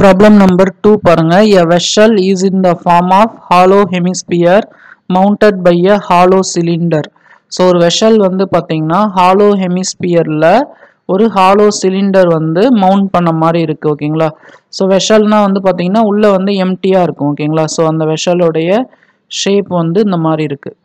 Problem number two பாருங்க. A vessel is in the form of hollow hemisphere mounted by a hollow cylinder so ஒரு vessel வந்து பார்த்தீங்கன்னா hollow ஹெமிஸ்பியரில் ஒரு hollow cylinder வந்து mount பண்ண மாதிரி இருக்குது ஓகேங்களா? ஸோ வெஷல்னால் வந்து பார்த்தீங்கன்னா உள்ளே வந்து எம்டியாக இருக்கும் ஓகேங்களா? ஸோ அந்த வெஷலோடைய ஷேப் வந்து இந்த மாதிரி இருக்குது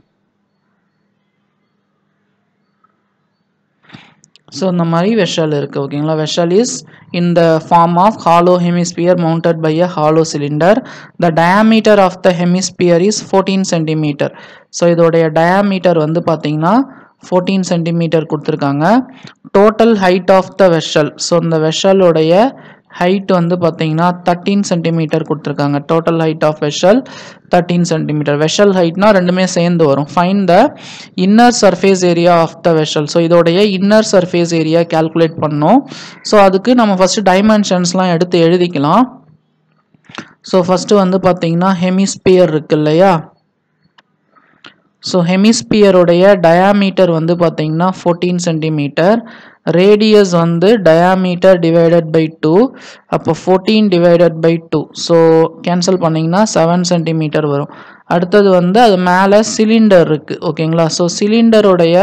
ஸோ இந்த மாதிரி வெஷல் இருக்குது ஓகேங்களா vessel is in the form of hollow hemisphere mounted by a hollow cylinder the diameter of the hemisphere is fourteen centimetre so இதோடைய டயாமீட்டர் வந்து பார்த்தீங்கன்னா ஃபோர்டீன் சென்டிமீட்டர் கொடுத்துருக்காங்க. Total height of the vessel so இந்த வெஷலுடைய height வந்து பார்த்தீங்கன்னா thirteen centimetre கொடுத்துருக்காங்க. Total height of vessel thirteen centimetre vessel ஹைட்னா ரெண்டுமே சேர்ந்து வரும். Find the inner surface area of the vessel so இதோடைய இன்னர் சர்ஃபேஸ் ஏரியா கால்குலேட் பண்ணோம். ஸோ அதுக்கு நம்ம ஃபஸ்ட்டு டைமென்ஷன்ஸ்லாம் எடுத்து எழுதிக்கலாம். ஸோ ஃபஸ்ட்டு வந்து பார்த்தீங்கன்னா ஹெமிஸ்பியர் இருக்கு இல்லையா? ஸோ ஹெமிஸ்பியருடைய டயாமீட்டர் வந்து பார்த்தீங்கன்னா ஃபோர்டீன் சென்டிமீட்டர் ரேடியஸ் வந்து டயாமீட்டர் டிவைடட் பை டூ அப்போ fourteen divided by two so cancel பண்ணிங்கன்னா செவன் சென்டிமீட்டர் வரும். அடுத்தது வந்து அது மேலே சிலிண்டர் இருக்குது ஓகேங்களா ஸோ சிலிண்டருடைய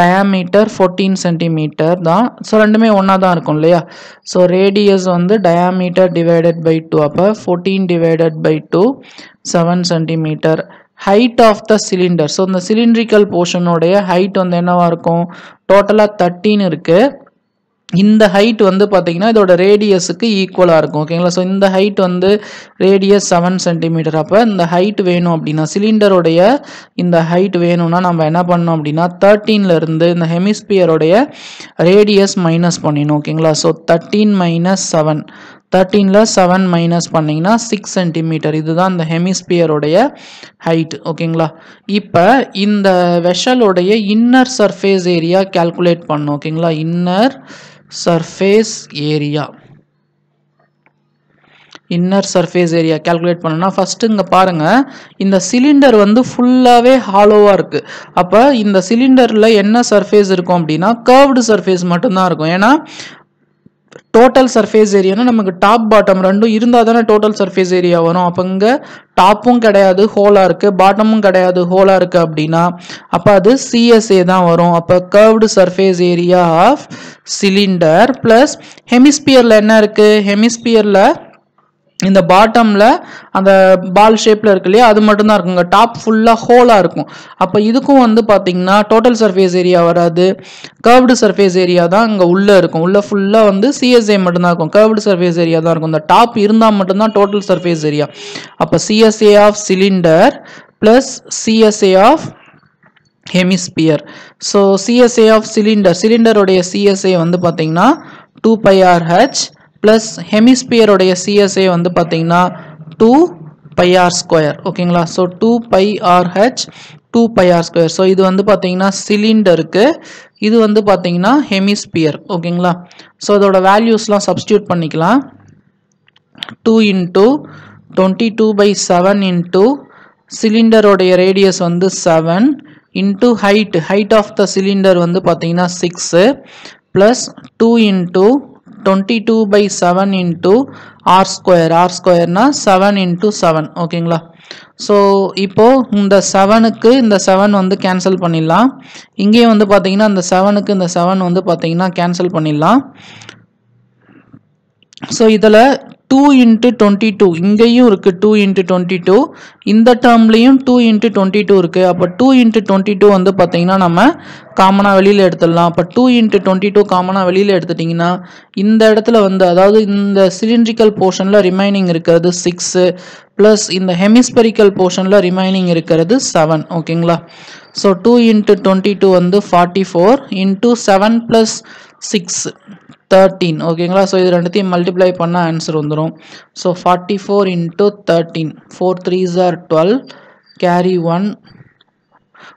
டயாமீட்டர் ஃபோர்டீன் சென்டிமீட்டர் தான். ஸோ ரெண்டுமே ஒன்றா தான் இருக்கும் இல்லையா? ஸோ ரேடியஸ் வந்து டயாமீட்டர் டிவைடட் பை டூ அப்போ fourteen divided by two seven centimetre height of the cylinder so இந்த சிலிண்ட்ரிக்கல் போர்ஷனுடைய ஹைட் வந்து என்னவா இருக்கும்? டோட்டலாக தேர்ட்டின் இருக்கு. இந்த ஹைட் வந்து பார்த்தீங்கன்னா இதோட ரேடியஸுக்கு ஈக்குவலாக இருக்கும். ஓகேங்களா ஸோ இந்த ஹைட் வந்து ரேடியஸ் செவன் சென்டிமீட்டர் அப்போ இந்த ஹைட் வேணும் அப்படின்னா சிலிண்டருடைய இந்த ஹைட் வேணும்னா நம்ம என்ன பண்ணோம் அப்படின்னா 13 ல இருந்து இந்த ஹெமிஸ்பியருடைய ரேடியஸ் மைனஸ் பண்ணிடணும். ஓகேங்களா ஸோ தேர்ட்டீன் மைனஸ் செவன் தேர்ட்டீனில் செவன் மைனஸ் பண்ணிங்கன்னா சிக்ஸ் சென்டிமீட்டர் இதுதான் இந்த ஹெமிஸ்பியருடைய ஹைட் ஓகேங்களா? இப்போ இந்த வெஷலுடைய இன்னர் சர்ஃபேஸ் ஏரியா கால்குலேட் பண்ணும். ஓகேங்களா? Inner surface area inner surface area calculate பண்ணணும்னா ஃபஸ்ட்டு இங்கே பாருங்கள் இந்த சிலிண்டர் வந்து ஃபுல்லாகவே ஹாலோவாக இருக்குது அப்போ இந்த சிலிண்டரில் என்ன சர்ஃபேஸ் இருக்கும் அப்படின்னா கர்வ்டு சர்ஃபேஸ் மட்டும்தான் இருக்கும். ஏன்னா டோட்டல் சர்ஃபேஸ் ஏரியானா நமக்கு டாப் பாட்டம் ரெண்டும் இருந்தால் தானே டோட்டல் சர்ஃபேஸ் ஏரியா வரும். அப்போ இங்கே டாப்பும் கிடையாது ஹோலாக இருக்குது பாட்டமும் கிடையாது ஹோலாக இருக்குது அப்படின்னா அப்போ அது சிஎஸ்ஏ தான் வரும். அப்போ curved surface area of cylinder plus ஹெமிஸ்பியரில் என்ன இருக்குது ஹெமிஸ்பியரில் இந்த பாட்டமில் அந்த பால் ஷேப்பில் இருக்கு இல்லையா அது மட்டும்தான் இருக்குங்க. டாப் ஃபுல்லாக ஹோலாக இருக்கும். அப்போ இதுக்கும் வந்து பார்த்திங்கன்னா டோட்டல் சர்ஃபேஸ் ஏரியா வராது. கர்வ்டு சர்ஃபேஸ் ஏரியா தான் இங்கே உள்ளே இருக்கும். உள்ளே ஃபுல்லாக வந்து சிஎஸ்ஏ மட்டும்தான் இருக்கும். கர்வ்டு சர்ஃபேஸ் ஏரியா தான் இருக்கும். இந்த டாப் இருந்தால் மட்டும்தான் டோட்டல் சர்ஃபேஸ் ஏரியா அப்போ CSA of cylinder plus CSA of hemisphere so CSA of cylinder சிலிண்டருடைய CSA வந்து பார்த்திங்கன்னா two pi r h plus ஹெமிஸ்பியருடைய CSA வந்து பார்த்தீங்கன்னா டூ பை ஆர் ஸ்கொயர் ஓகேங்களா so two pi r h two pi r square so இது வந்து பார்த்தீங்கன்னா சிலிண்டருக்கு இது வந்து பார்த்தீங்கன்னா ஹெமிஸ்பியர் ஓகேங்களா ஸோ இதோட வேல்யூஸ்லாம் சப்ஸ்டியூட் பண்ணிக்கலாம். Two into twenty two by seven into சிலிண்டருடைய radius வந்து seven into height height of the cylinder வந்து பார்த்தீங்கன்னா six plus two into twenty two by seven into r square r ஸ்கொயர்னா seven into seven ஓகேங்களா so இப்போது இந்த செவனுக்கு இந்த seven வந்து cancel பண்ணிடலாம். இங்கேயும் வந்து பார்த்தீங்கன்னா இந்த செவனுக்கு இந்த செவன் வந்து பார்த்தீங்கன்னா கேன்சல் பண்ணிடலாம். ஸோ இதில் டூ இன்ட்டு டுவெண்ட்டி டூ இங்கேயும் இருக்குது டூ இன்ட்டு டுவெண்ட்டி டூ இந்த டேர்ம்லேயும் டூ இன்ட்டு டுவெண்ட்டி டூ இருக்குது அப்போ டூ இன்ட்டு டுவெண்ட்டி டூ வந்து பார்த்திங்கன்னா நம்ம காமனாக வெளியில் எடுத்துடலாம். அப்போ டூ இன்ட்டு டுவெண்ட்டி டூ காமனாக வெளியில் எடுத்துட்டிங்கன்னா இந்த இடத்துல வந்து அதாவது இந்த சிலிண்ட்ரிக்கல் போர்ஷனில் ரிமைனிங் இருக்கிறது சிக்ஸு ப்ளஸ் இந்த ஹெமிஸ்பெரிக்கல் போர்ஷனில் ரிமைனிங் இருக்கிறது செவன் ஓகேங்களா so two into twenty two வந்து forty four into seven plus six thirteen ஓகேங்களா ஸோ இது ரெண்டுத்தையும் மல்டிப்ளை பண்ணால் ஆன்சர் வந்துடும் so forty four into thirteen four threes are twelve carry one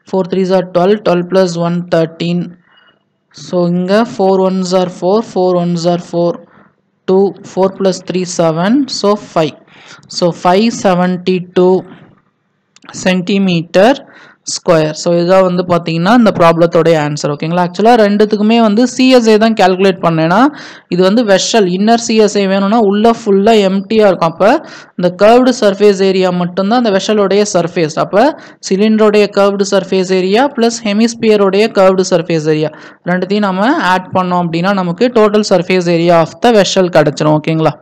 four three are twelve twelve plus one thirteen so இங்கே four ones are four four ones are four two four plus three seven so five so five seventy two centimetre square so இதுதான் வந்து பார்த்தீங்கன்னா இந்த ப்ராப்ளத்தோடைய answer ஓகேங்களா ஆக்சுவலாக ரெண்டுத்துக்குமே வந்து CSA தான் கால்குலேட் பண்ணேன்னா இது வந்து வெஷல் இன்னர் சிஎஸ்ஏ வேணும்னா உள்ளே ஃபுல்லாக எம்டியாக இருக்கும். அப்போ இந்த கர்வ்டு சர்ஃபேஸ் ஏரியா மட்டும்தான் அந்த வெஷலோடைய சர்ஃபேஸ் அப்போ சிலிண்டருடைய கர்வ்டு சர்ஃபேஸ் ஏரியா ப்ளஸ் ஹெமிஸ்பியருடைய கர்வ்டு சர்ஃபேஸ் ஏரியா ரெண்டுத்தையும் நம்ம ஆட் பண்ணோம் அப்படின்னா நமக்கு total surface area of the vessel கிடச்சிரும் ஓகேங்களா